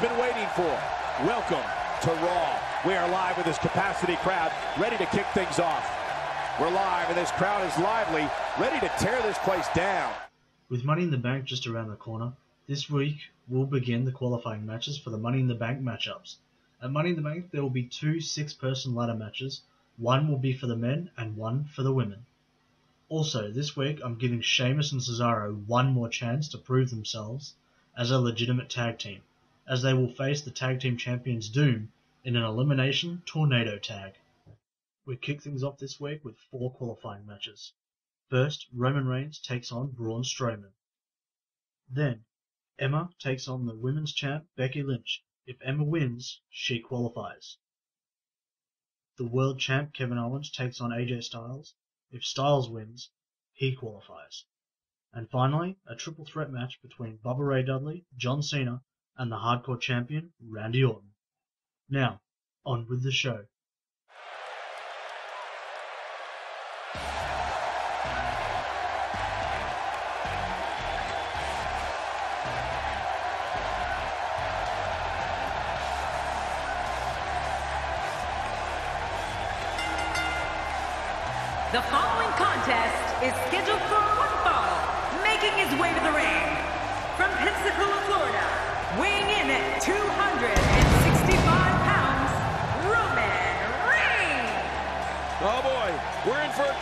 been waiting for. Welcome to Raw. We are live with this capacity crowd, ready to kick things off. We're live, and this crowd is lively, ready to tear this place down. With Money in the Bank just around the corner, this week we'll begin the qualifying matches for the Money in the Bank matchups. At Money in the Bank, there will be two six person ladder matches. One will be for the men and one for the women. Also, this week I'm giving Sheamus and Cesaro one more chance to prove themselves as a legitimate tag team, as they will face the tag team champions Doom in an elimination tornado tag. We kick things off this week with four qualifying matches. First, Roman Reigns takes on Braun Strowman. Then, Emma takes on the women's champ Becky Lynch. If Emma wins, she qualifies. The world champ Kevin Owens takes on AJ Styles. If Styles wins, he qualifies. And finally, a triple threat match between Bubba Ray Dudley, John Cena, and the hardcore champion Randy Orton. Now, on with the show.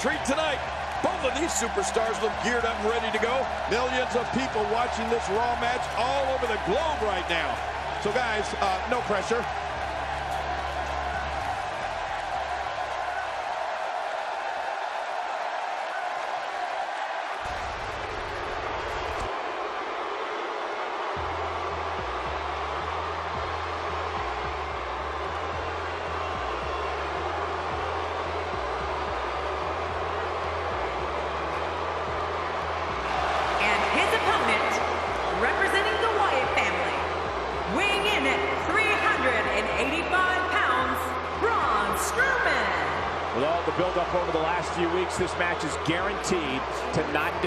Treat tonight. Both of these superstars look geared up and ready to go. Millions of people watching this Raw match all over the globe right now. So guys, uh, no pressure.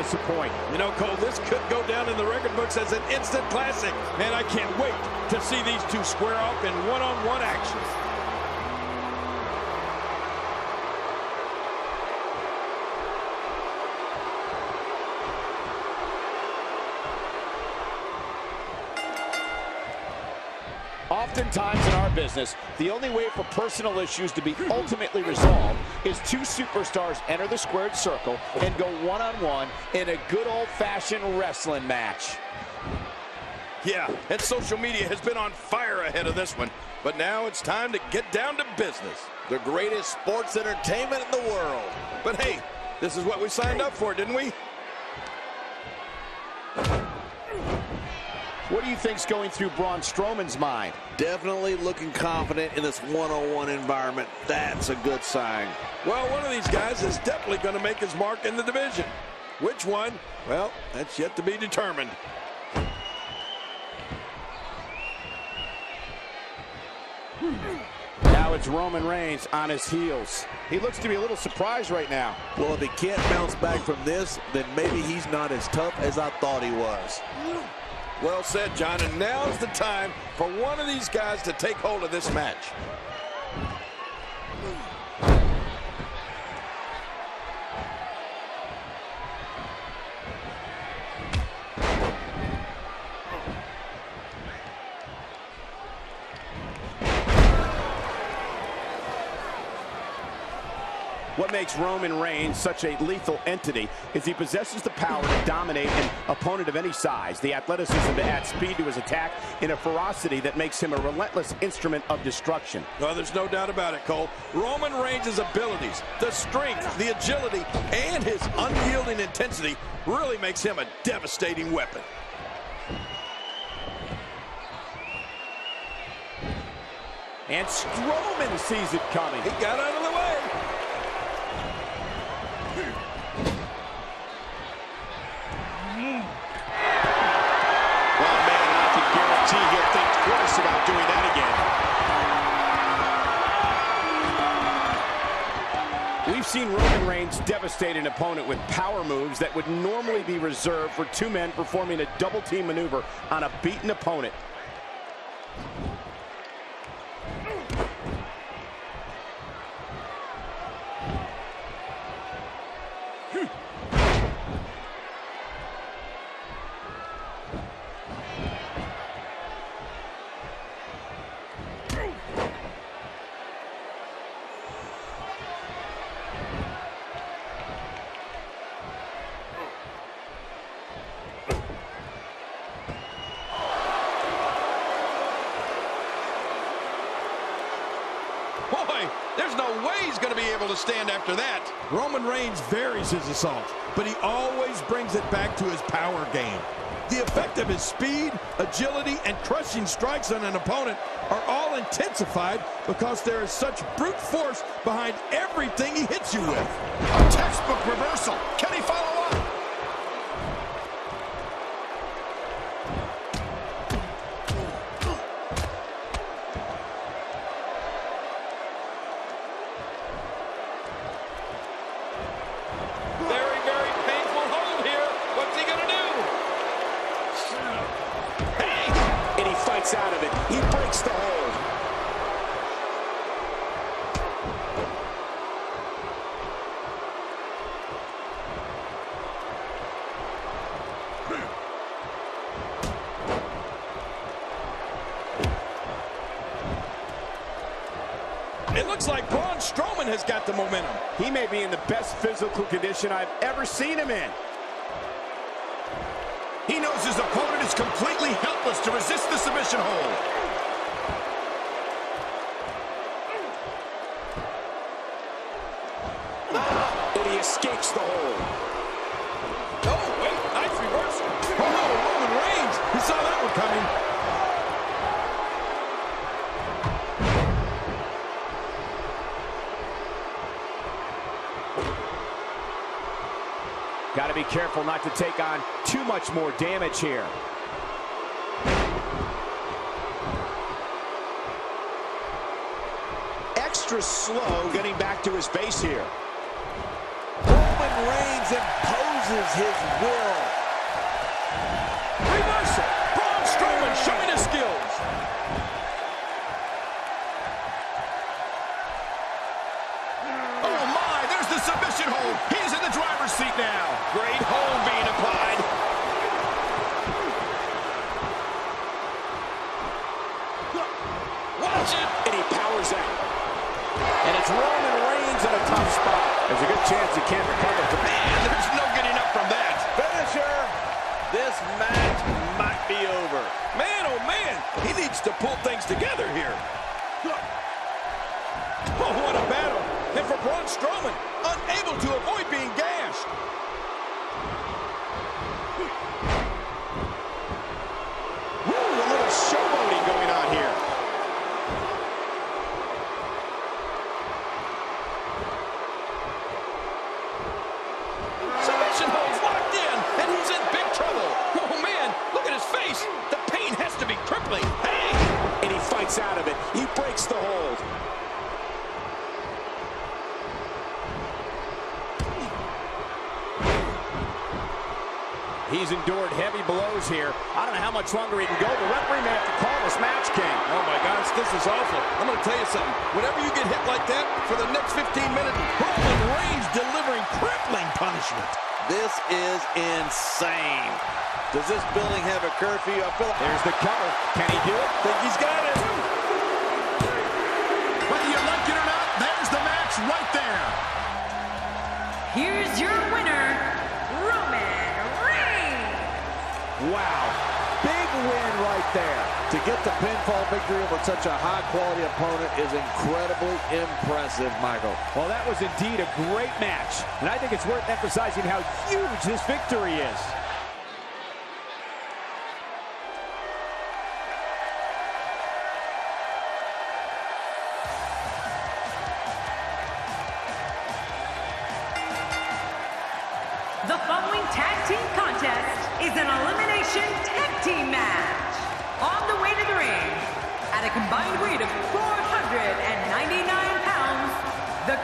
Disappoint. You know, Cole, this could go down in the record books as an instant classic. Man, I can't wait to see these two square off in one-on-one action. Oftentimes in our business, the only way for personal issues to be ultimately resolved is two superstars enter the squared circle and go one-on-one in a good old-fashioned wrestling match. Yeah, and social media has been on fire ahead of this one. But now it's time to get down to business. The greatest sports entertainment in the world. But hey, this is what we signed up for, didn't we? What do you think's going through Braun Strowman's mind? Definitely looking confident in this one-on-one environment. That's a good sign. Well, one of these guys is definitely going to make his mark in the division. Which one? Well, that's yet to be determined. Now it's Roman Reigns on his heels. He looks to be a little surprised right now. Well, if he can't bounce back from this, then maybe he's not as tough as I thought he was. Well said, John. And now's the time for one of these guys to take hold of this match. Makes Roman Reigns such a lethal entity is he possesses the power to dominate an opponent of any size, the athleticism to add speed to his attack, and a ferocity that makes him a relentless instrument of destruction. Well, there's no doubt about it, Cole. Roman Reigns' abilities, the strength, the agility, and his unyielding intensity really makes him a devastating weapon. And Strowman sees it coming. He got out of the seen Roman Reigns devastate an opponent with power moves that would normally be reserved for two men performing a double team maneuver on a beaten opponent. No way he's going to be able to stand after that. Roman Reigns varies his assault, but he always brings it back to his power game. The effect of his speed, agility, and crushing strikes on an opponent are all intensified because there is such brute force behind everything he hits you with. A textbook reversal. He may be in the best physical condition I've ever seen him in. He knows his opponent is completely helpless to resist the submission hold. And he escapes the hold. Be careful not to take on too much more damage here. Extra slow getting back to his base here. Roman Reigns imposes his will. Reversal. Braun Strowman showing his skills. Oh my, there's the submission hold. He's in the driver's seat now. Great hold being applied. Watch it. And he powers out. And it's Roman Reigns in a tough spot. There's a good chance he can't recover from that. Man, there's no getting up from that. Finisher. This match might be over. Man, oh man, he needs to pull things together here. Oh, what a battle. And for Braun Strowman, unable to avoid being gashed. Woo, a little showboating going on here. Submission holds locked in, and he's in big trouble. Oh man, look at his face. The pain has to be crippling. Hey! And he fights out of it. He breaks the hold. He's endured heavy blows here. I don't know how much longer he can go. The referee may have to call this match, King. Oh my gosh, this is awful. I'm going to tell you something. Whenever you get hit like that for the next 15 minutes, Roman Reigns delivering crippling punishment. This is insane. Does this building have a curfew? I feel like There's the cover. Can he do it? Think he's got it. Whether you like it or not, there's the match right there. Here's your winner, Roman Reigns. Wow. Big win right there. to get the pinfall victory over such a high-quality opponent is incredibly impressive, Michael. Well, that was indeed a great match. And I think it's worth emphasizing how huge this victory is.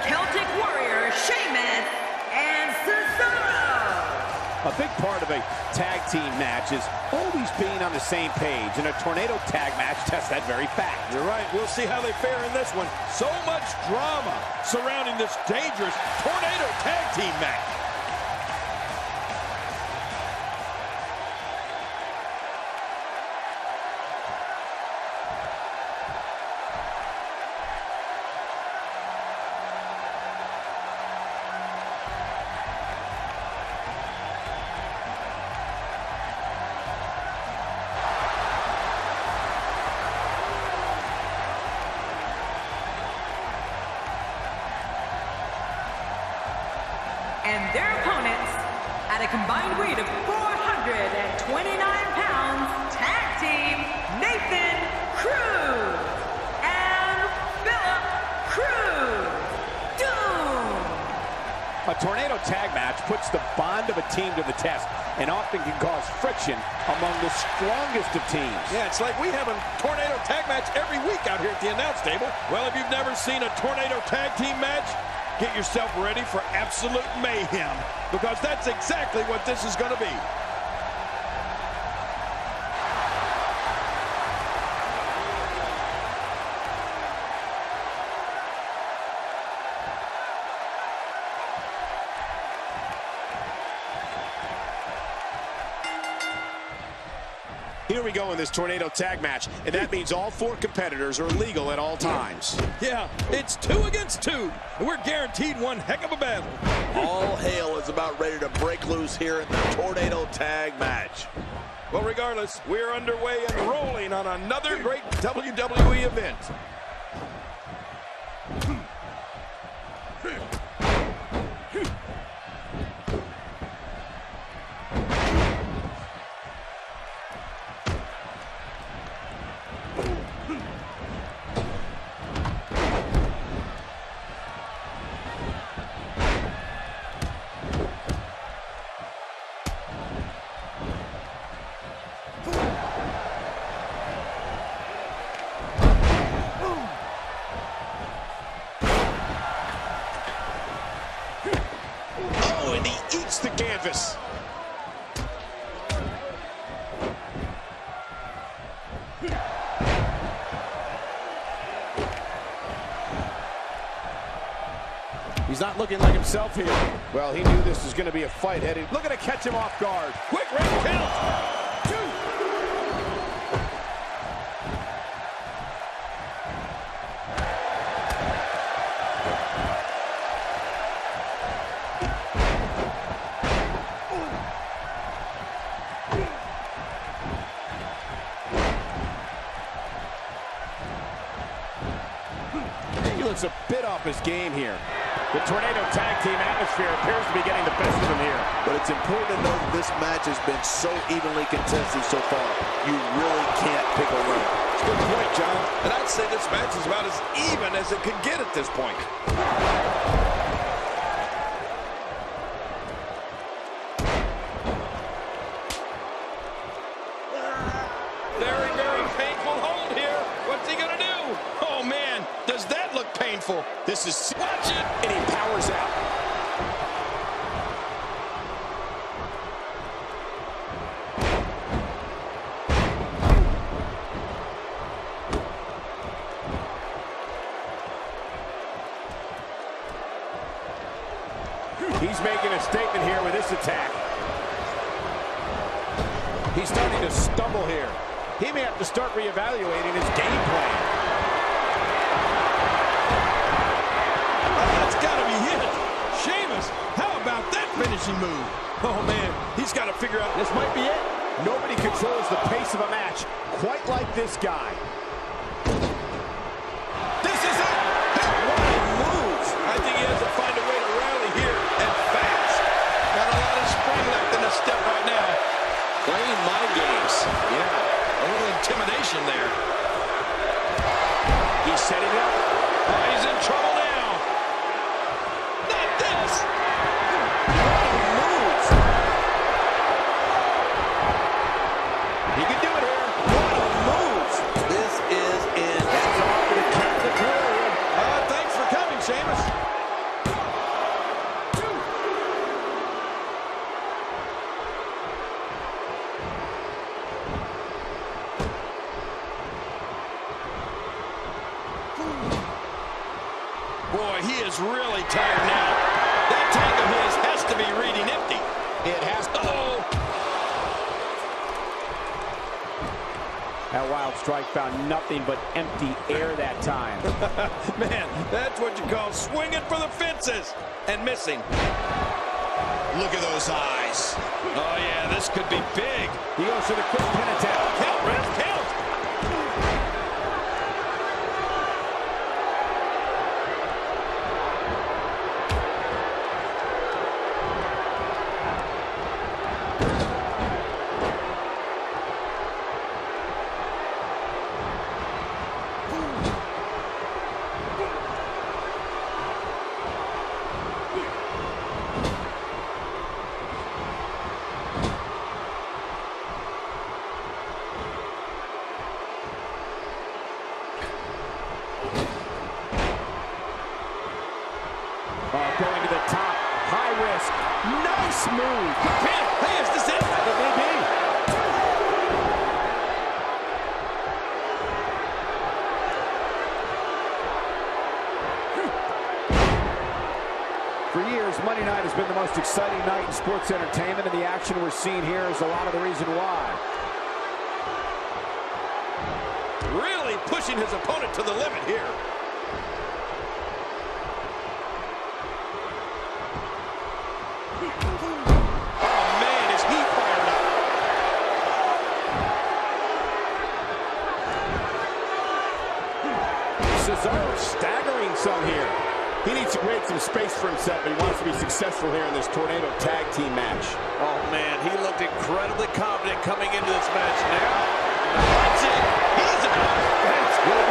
Celtic Warrior Sheamus and Cesaro. A big part of a tag team match is always being on the same page, and a tornado tag match tests that very fact. You're right. We'll see how they fare in this one. So much drama surrounding this dangerous tornado tag team match. That's exactly what this is going to be. Here we go in this tornado tag match, and that means all four competitors are legal at all times. Yeah, it's two against two, and we're guaranteed one heck of a battle. All hail is about ready to break loose here in the tornado tag match. Well, regardless, we're underway and rolling on another great WWE event. Looking like himself here. Well, he knew this was going to be a fight headed. Looking to catch him off guard. Quick round count. He looks a bit off his game here. The tornado tag team atmosphere appears to be getting the best of them here. But it's important to note that this match has been so evenly contested so far. You really can't pick a winner. It's a Good point, John. And I'd say this match is about as even as it could get at this point. Empty air that time. Man, that's what you call swinging for the fences and missing. most exciting night in sports entertainment, and the action we're seeing here is a lot of the reason why. Really pushing his opponent to the limit here. create some space for himself, but he wants to be successful here in this Tornado Tag Team match. Oh, man, he looked incredibly confident coming into this match. Now, that's it. He's out. That's good.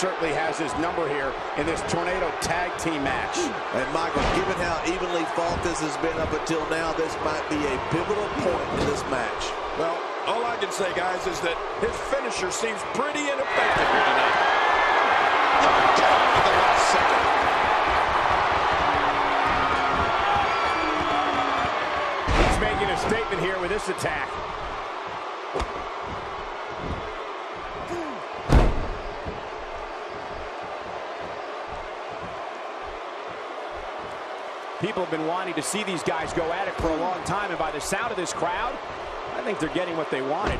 certainly has his number here in this Tornado Tag Team match. And Michael, given how evenly fought this has been up until now, this might be a pivotal point in this match. Well, all I can say, guys, is that his finisher seems pretty ineffective here tonight. He's making a statement here with this attack. people have been wanting to see these guys go at it for a long time, and by the sound of this crowd, I think they're getting what they wanted.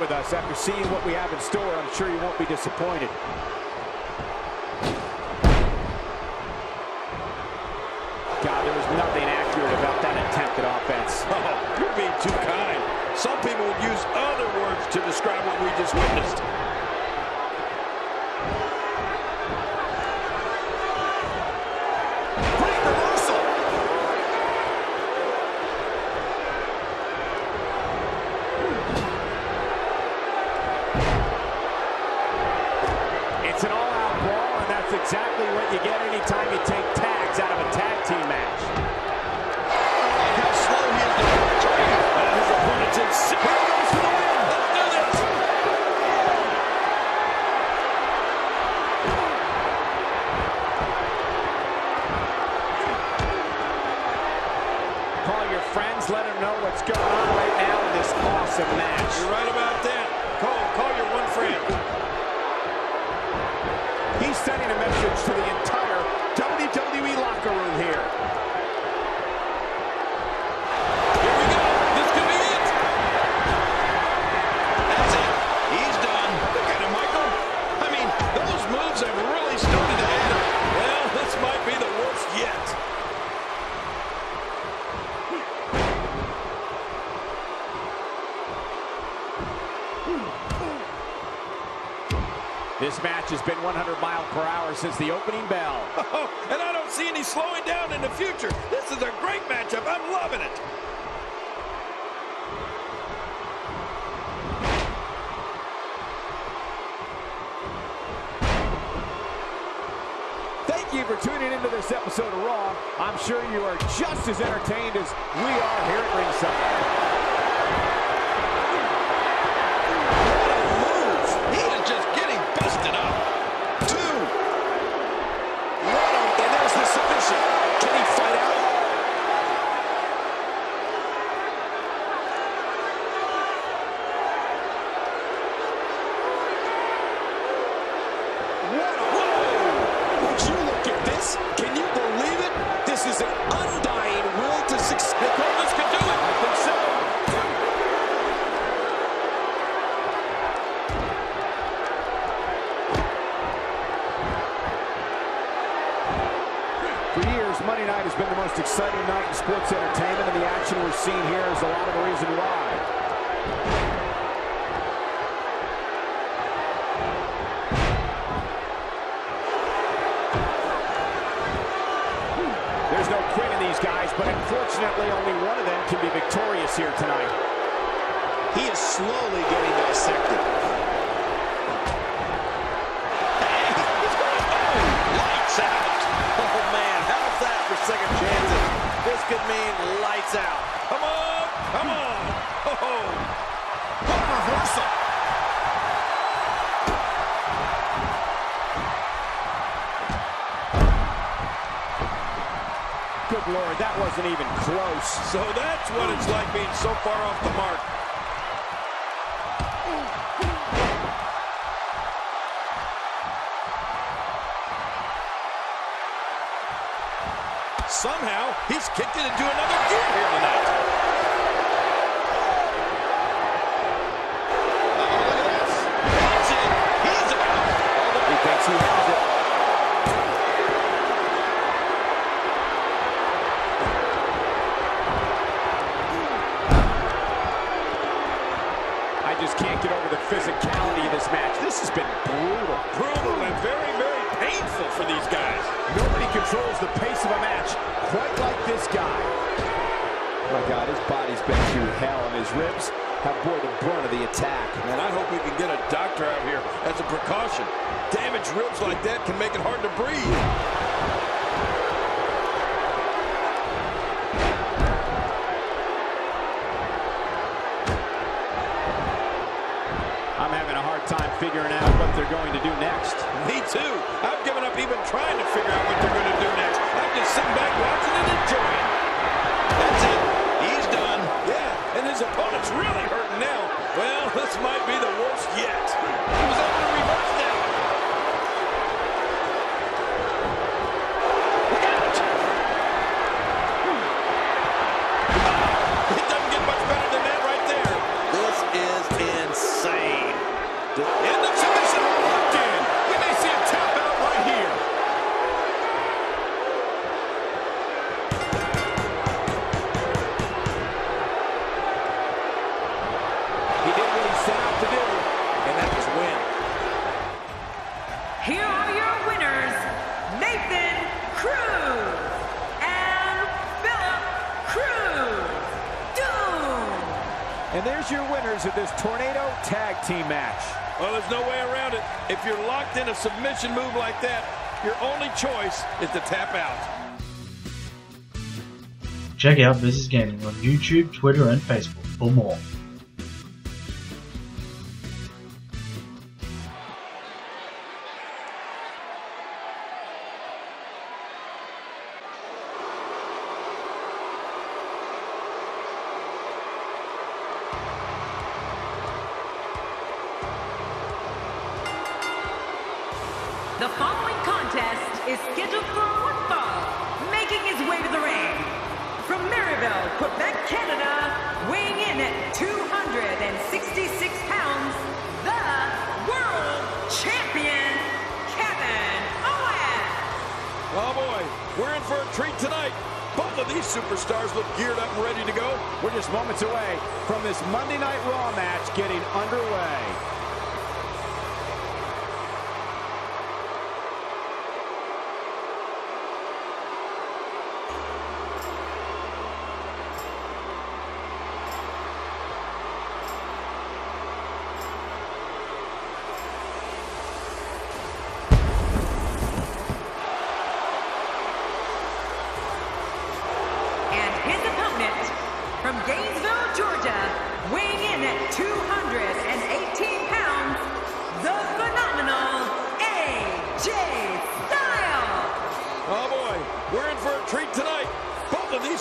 with us. After seeing what we have in store, I'm sure you won't be disappointed. Since the opening bell. Oh, and I don't see any slowing down in the future. This is a great matchup. I'm loving it. Thank you for tuning into this episode of Raw. I'm sure you are just as entertained as we are here at ringside. What a move. He is just getting busted up. Two. One on, and there's the submission. Can he fight out? What a whoa! Would you look at this? Can you believe it? This is an undying will to succeed. This could do it. I think so. For years, Monday night has been the most exciting night in sports entertainment, and the action we're seeing here is a lot can't get over the physicality of this match. This has been brutal. Brutal and very, very painful for these guys. Nobody controls the pace of a match quite like this guy. Oh my God, his body's been through hell, and his ribs have bore the brunt of the attack. And I hope we can get a doctor out here as a precaution. Damaged ribs like that can make it hard to breathe. Figuring out what they're going to do next. Me too. I've given up even trying to winners of this Tornado Tag Team match. Well, there's no way around it. If you're locked in a submission move like that, your only choice is to tap out. Check out Bezies Gaming on YouTube, Twitter, and Facebook for more.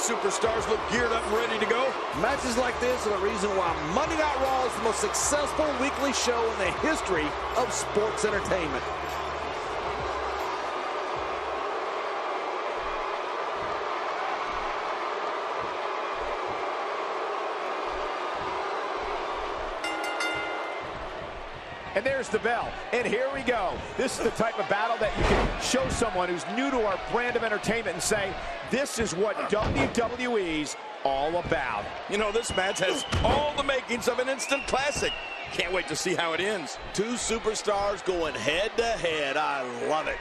Superstars look geared up and ready to go. Matches like this are the reason why Monday Night Raw is the most successful weekly show in the history of sports entertainment. And there's the bell. And here we go. This is the type of battle that you can show someone who's new to our brand of entertainment and say, this is what WWE's all about. You know, this match has all the makings of an instant classic. Can't wait to see how it ends. Two superstars going head to head. I love it.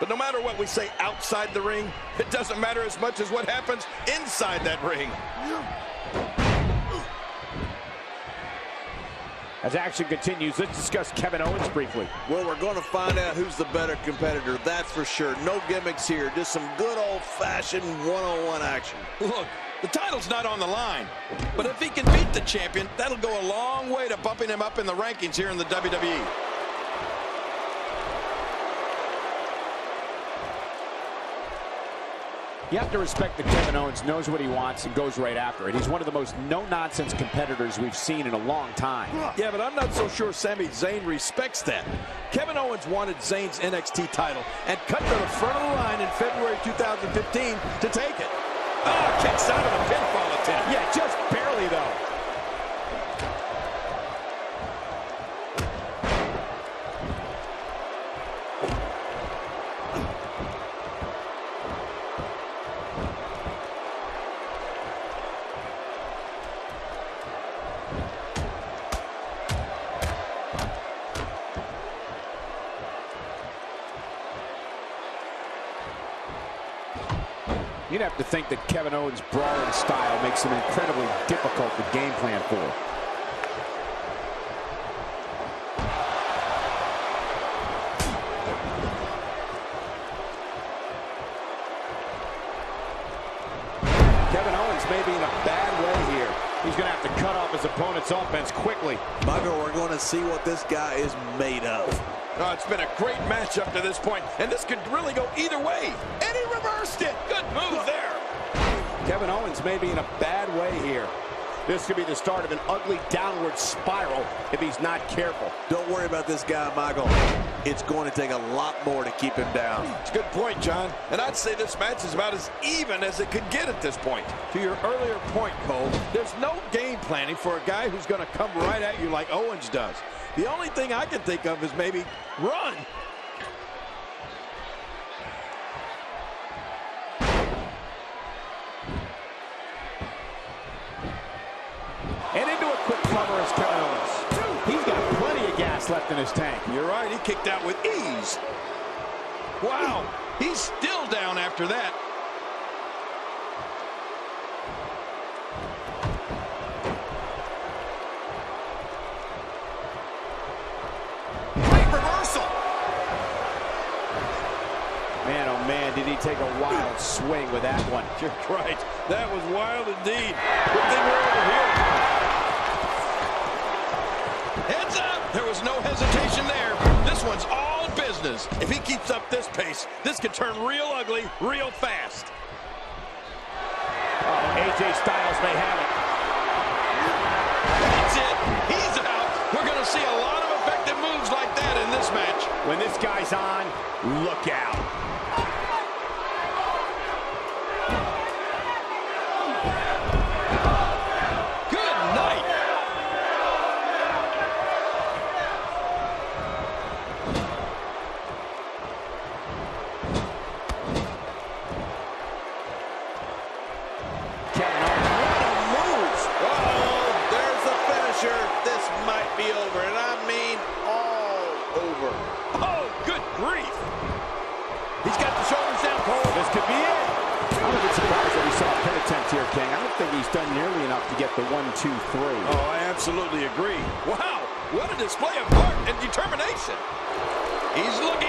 But no matter what we say outside the ring, it doesn't matter as much as what happens inside that ring. As action continues, let's discuss Kevin Owens briefly. Well, we're going to find out who's the better competitor, that's for sure. No gimmicks here, just some good old-fashioned one-on-one action. Look, the title's not on the line. But if he can beat the champion, that'll go a long way to bumping him up in the rankings here in the. WWE. You have to respect that Kevin Owens knows what he wants and goes right after it. He's one of the most no-nonsense competitors we've seen in a long time. Yeah, but I'm not so sure Sami Zayn respects that. Kevin Owens wanted Zayn's NXT title and cut to the front of the line in February 2015 to take it. Oh, kicks out of the pinfall attempt. Yeah, just to think that Kevin Owens' brawling style makes him incredibly difficult to game plan for. Kevin Owens may be in a bad way here. He's going to have to cut off his opponent's offense quickly. Michael, we're going to see what this guy is made of. Oh, it's been a great match up to this point, and this could really go either way. And he reversed it. Good move there. Kevin Owens may be in a bad way here. This could be the start of an ugly downward spiral if he's not careful. Don't worry about this guy, Michael. It's going to take a lot more to keep him down. It's a good point, John. And I'd say this match is about as even as it could get at this point. To your earlier point, Cole, there's no game planning for a guy who's going to come right at you like Owens does. The only thing I can think of is maybe run. And into a quick cover is Kevin Owens. He's got plenty of gas left in his tank. You're right, he kicked out with ease. Wow, he's still down after that. Great reversal. Man, oh man, did he take a wild swing with that one. You're right. That was wild indeed. Good thing we're over here. business. If he keeps up this pace, this could turn real ugly real fast. Oh, uh, AJ Styles may have it. That's it. He's out. We're going to see a lot of effective moves like that in this match. When this guy's on, look out. He's looking.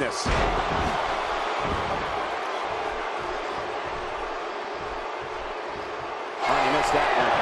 business. Oh, he missed that one.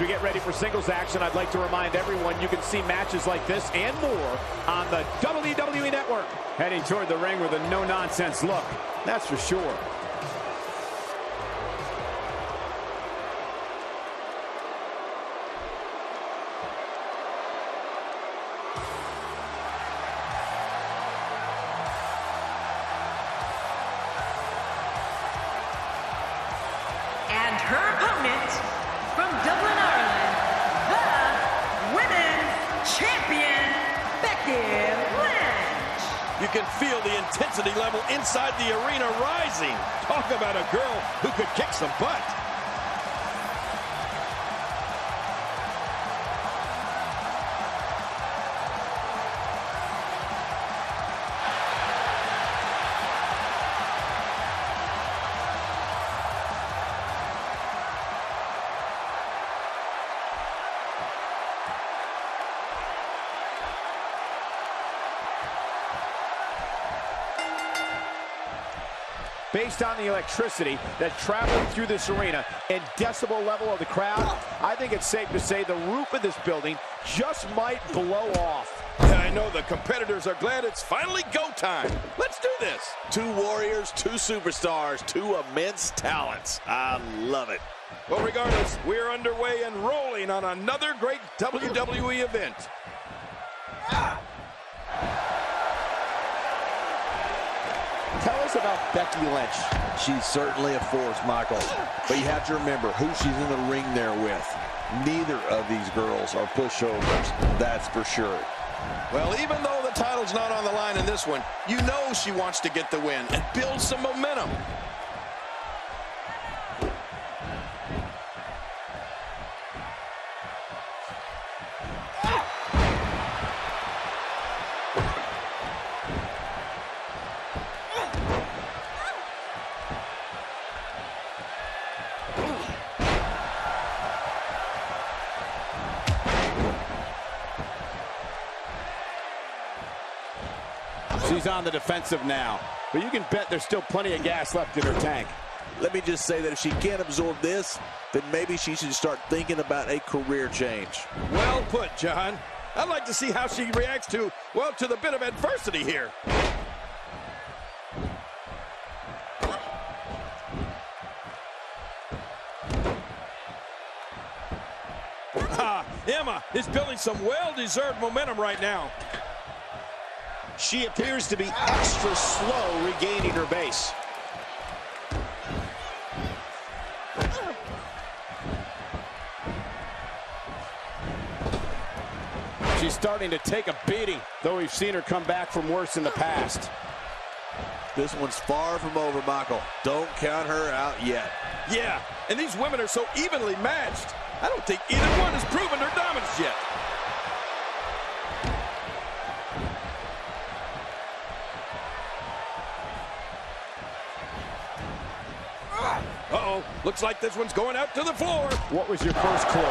we get ready for singles action, I'd like to remind everyone you can see matches like this and more on the WWE Network. Heading toward the ring with a no-nonsense look, that's for sure. Based on the electricity that's traveling through this arena and decibel level of the crowd, I think it's safe to say the roof of this building just might blow off. Yeah, I know the competitors are glad it's finally go time. Let's do this. Two warriors, two superstars, two immense talents. I love it. Well, regardless, we're underway and rolling on another great WWE event. Ah! Tell us about Becky Lynch. She's certainly a force, Michael. But you have to remember who she's in the ring there with. Neither of these girls are pushovers, that's for sure. Well, even though the title's not on the line in this one, you know she wants to get the win and build some momentum. On the defensive now, but you can bet there's still plenty of gas left in her tank. Let me just say that if she can't absorb this, then maybe she should start thinking about a career change. Well put, John. I'd like to see how she reacts to, well, to the bit of adversity here. Ah, Emma is building some well-deserved momentum right now. She appears to be extra slow regaining her base. She's starting to take a beating, though we've seen her come back from worse in the past. This one's far from over, Michael. Don't count her out yet. Yeah, and these women are so evenly matched. I don't think either one has proven their dominance yet. Looks like this one's going out to the floor. What was your first clue?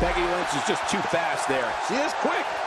Becky Lynch is just too fast there. She is quick.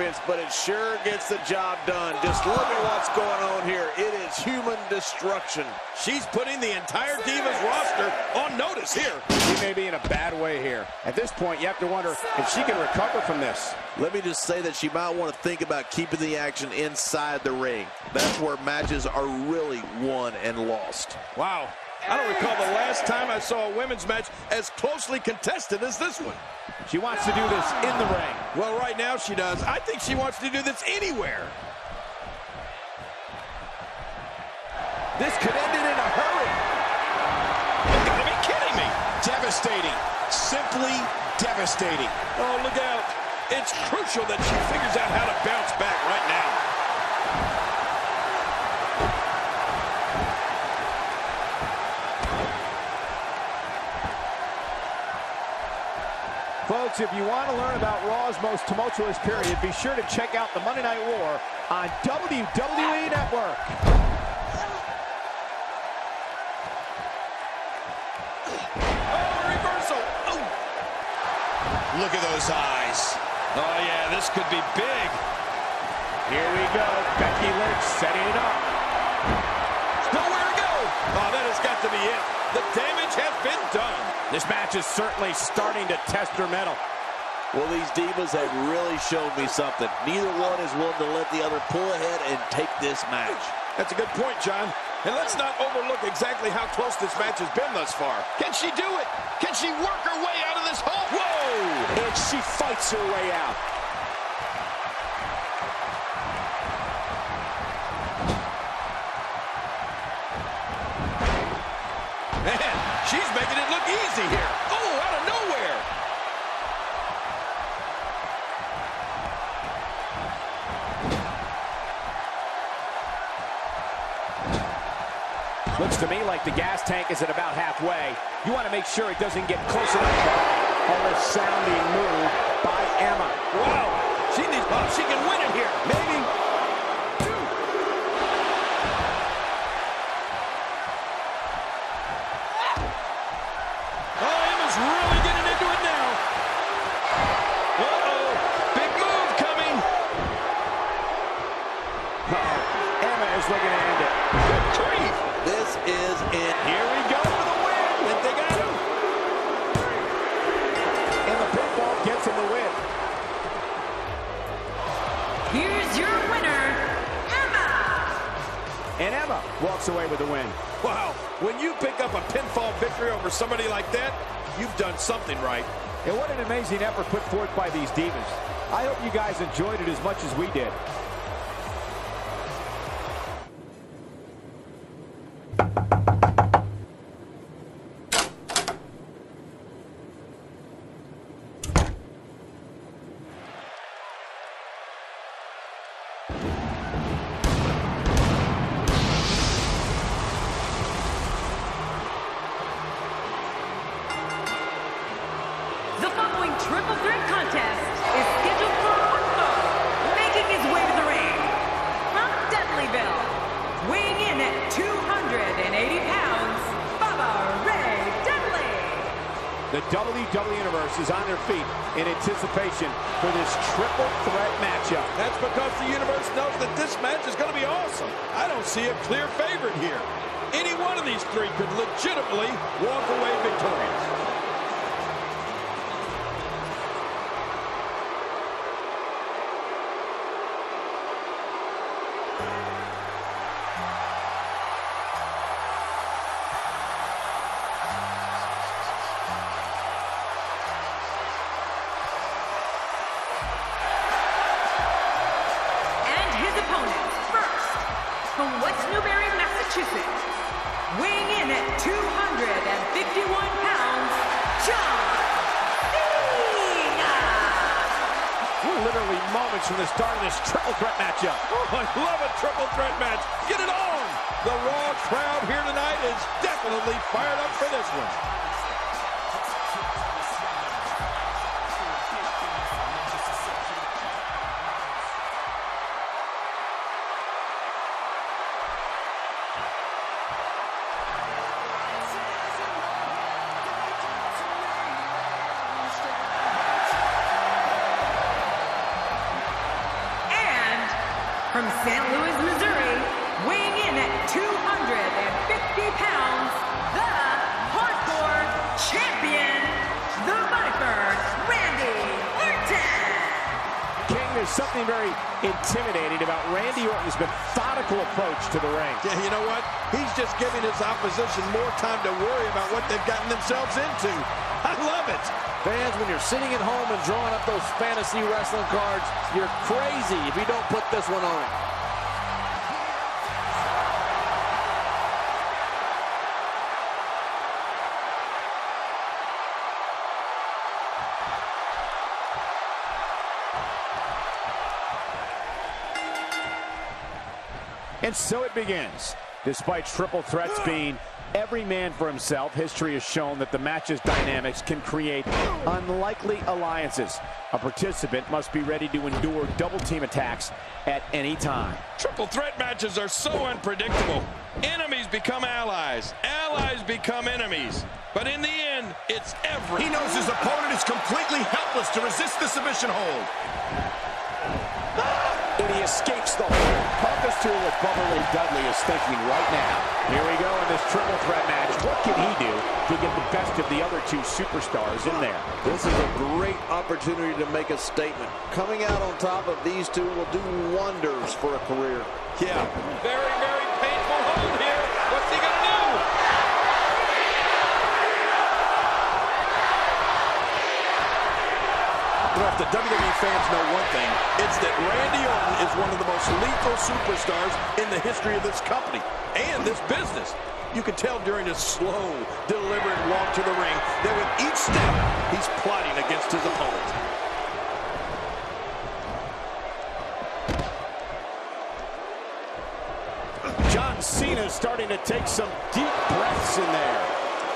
Offense, but it sure gets the job done. Just look at what's going on here. It is human destruction. She's putting the entire Divas roster on notice here. She may be in a bad way here. At this point, you have to wonder if she can recover from this. Let me just say that she might want to think about keeping the action inside the ring. That's where matches are really won and lost. Wow. I don't recall the last time I saw a women's match as closely contested as this one. She wants to do this in the ring. Well, right now she does. I think she wants to do this anywhere. This could end it in a hurry. You gotta be kidding me. Devastating. Simply devastating. Oh, look out. It's crucial that she figures out how to bounce back right now. Folks, if you want to learn about Raw's most tumultuous period, be sure to check out the Monday Night War on WWE Network. Oh, reversal. Oh, Look at those eyes. oh yeah, this could be big. Here we go. Becky Lynch setting it up. Nowhere to go. Oh, that has got to be it. The damage has been done. This match is certainly starting to test her mettle. Well, these divas have really shown me something. Neither one is willing to let the other pull ahead and take this match. That's a good point, John. And let's not overlook exactly how close this match has been thus far. Can she do it? Can she work her way out of this hole? Whoa! And she fights her way out. Man, She's making it look easy here. Oh, out of nowhere. Looks to me like the gas tank is at about halfway. You want to make sure it doesn't get close enough. Oh, a sounding move by Emma. Wow. She needs, oh, she can win it here. Maybe. Away with the win. Wow. When you pick up a pinfall victory over somebody like that, you've done something right. And what an amazing effort put forth by these divas. I hope you guys enjoyed it as much as we did. Triple threat contest is scheduled for one fall. Making his way to the ring from Dudleyville, weighing in at 280 pounds, Bubba Ray Dudley. The WWE Universe is on their feet in anticipation for this triple threat matchup. That's because the universe knows that this match is going to be awesome. I don't see a clear favorite here. Any one of these three could legitimately walk away victorious. From St. Louis, Missouri, weighing in at 250 pounds, the hardcore champion, the Viper, Randy Orton. King, there's something very intimidating about Randy Orton's methodical approach to the ring. Yeah, you know what? He's just giving his opposition more time to worry about what they've gotten themselves into. I love it. Fans, when you're sitting at home and drawing up those fantasy wrestling cards, you're crazy if you don't put this one on. And so it begins. Despite triple threats being every man for himself, history has shown that the match's dynamics can create unlikely alliances. A participant must be ready to endure double team attacks at any time. Triple threat matches are so unpredictable. Enemies become allies. Allies become enemies. But in the end, it's every... He knows his opponent is completely helpless to resist the submission hold. And he escapes the hold. Talk us through what Bubba Ray Dudley is thinking right now. Here we go in this triple threat match. What can he do to get the best of the other two superstars in there? This is a great opportunity to make a statement. Coming out on top of these two will do wonders for a career. Yeah, very, very painful hold here. What's he going to do? Well, if the WWE fans know one thing, it's that Randy Orton is one of the most lethal superstars in the history of this company and this business. You can tell during his slow, deliberate walk to the ring that with each step, he's plotting against his opponent. John Cena is starting to take some deep breaths in there.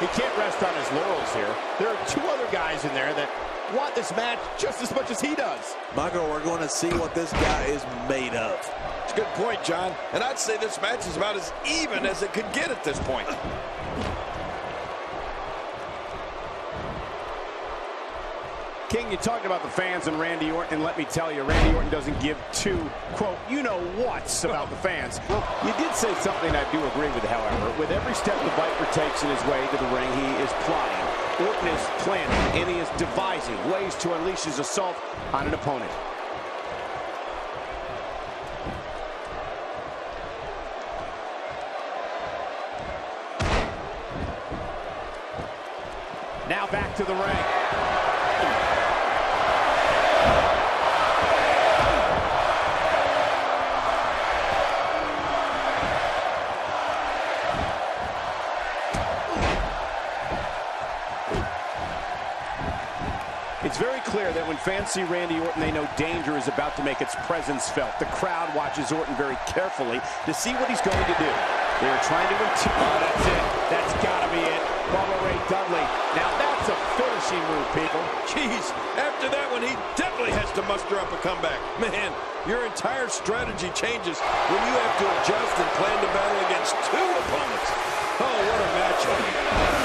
He can't rest on his laurels here. There are two other guys in there that want this match just as much as he does. Michael, we're going to see what this guy is made of. It's a good point, John. And I'd say this match is about as even as it could get at this point. King, you talked about the fans and Randy Orton, and let me tell you, Randy Orton doesn't give two, quote, you know what's about the fans. Well, you did say something I do agree with, however. With every step the Viper takes in his way to the ring, he is plotting. Orton is planning, and he is devising ways to unleash his assault on an opponent. Now back to the ring. It's very clear that when fans see Randy Orton, they know danger is about to make its presence felt. The crowd watches Orton very carefully to see what he's going to do. They are trying to. Oh, that's it. That's got to be it. Bubba Ray Dudley. Now that's a finishing move, people. Jeez, after that one, he definitely has to muster up a comeback. Man, your entire strategy changes when you have to adjust and plan to battle against two opponents. Oh, what a matchup.